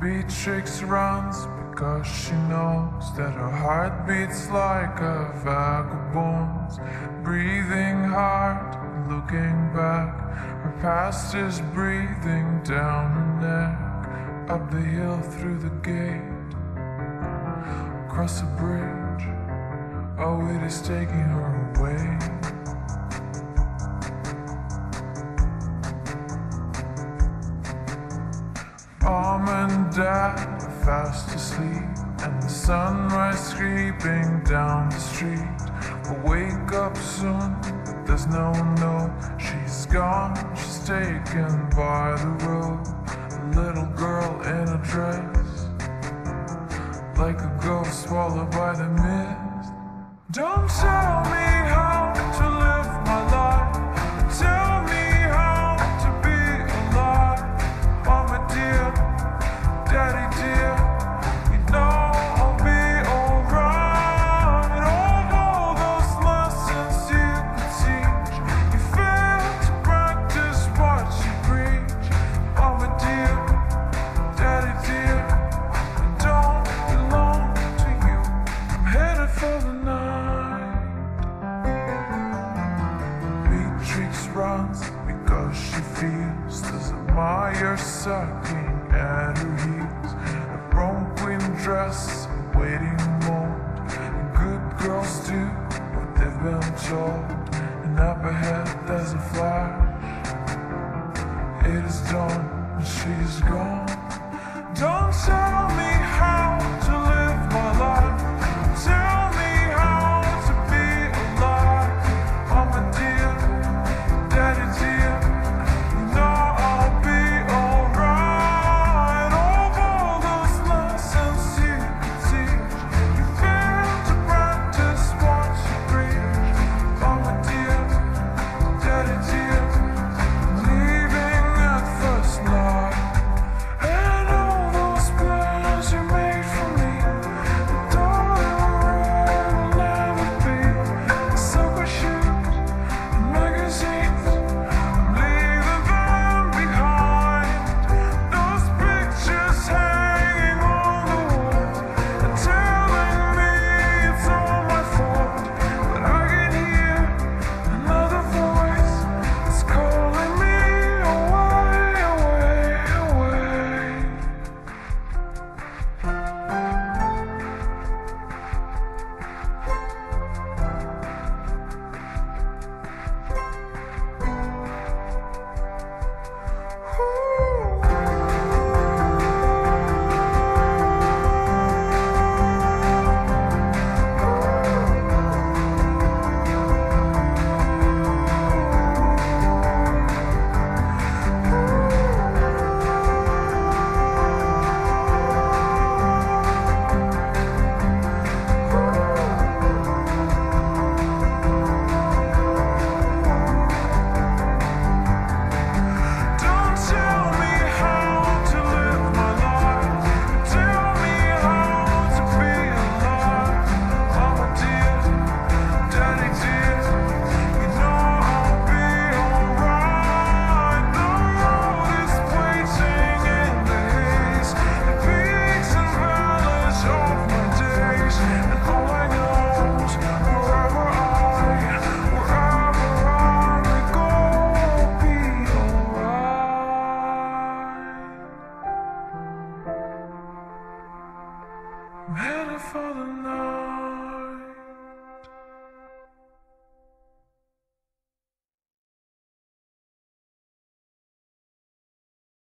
Beatrix runs because she knows that her heart beats like a vagabond's. Breathing hard, looking back. Her past is breathing down her neck. Up the hill through the gate, across the bridge. Oh, it is taking her away. Fast asleep, and the sunrise creeping down the street. We'll wake up soon, but there's no no. She's gone, she's taken by the road. A little girl in a dress, like a ghost swallowed by the mist. Don't tell Beatrix runs because she feels there's a mire sucking at her heels. A queen dress, waiting mold. And good girls do what they've been told. And up ahead for the night.